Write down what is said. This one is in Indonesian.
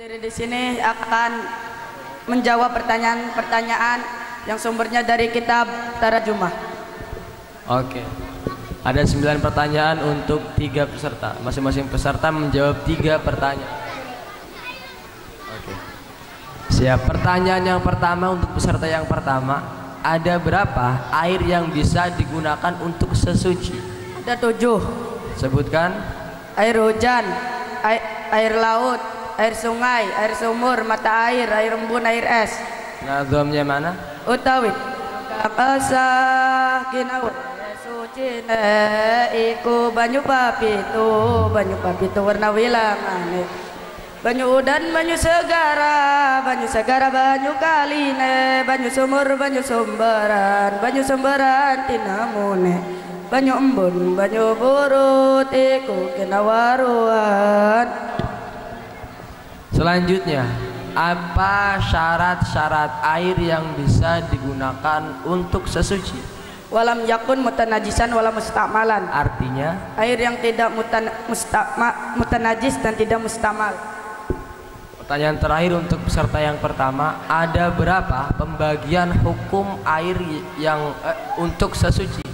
Dari di sini akan menjawab pertanyaan-pertanyaan yang sumbernya dari kitab Tarajumah. Oke. Ada 9 pertanyaan untuk tiga peserta. Masing-masing peserta menjawab tiga pertanyaan. Oke. Siap. Pertanyaan yang pertama untuk peserta yang pertama, ada berapa air yang bisa digunakan untuk sesuci? Ada tujuh. Sebutkan. Air hujan, air, air laut, air sungai, air sumur, mata air, air embun, air es. Nazomnya mana? Utawi. Kapasa kinawat suci ne iku banyu papitu, banyu papitu warna wilangane. Banyu udan, banyu segara, banyu segara, banyu kaline, banyu sumur, banyu sumberan, banyu sumberan tinamune. Banyu embun, banyu burut, iku kinawaruan. Selanjutnya, apa syarat-syarat air yang bisa digunakan untuk sesuci? Walam yakun mutanajisan walam mustamalan. Artinya, Air yang tidak mutan, mustama, mutanajis dan tidak mustamal. pertanyaan terakhir untuk peserta yang pertama, ada berapa pembagian hukum air yang eh, untuk sesuci?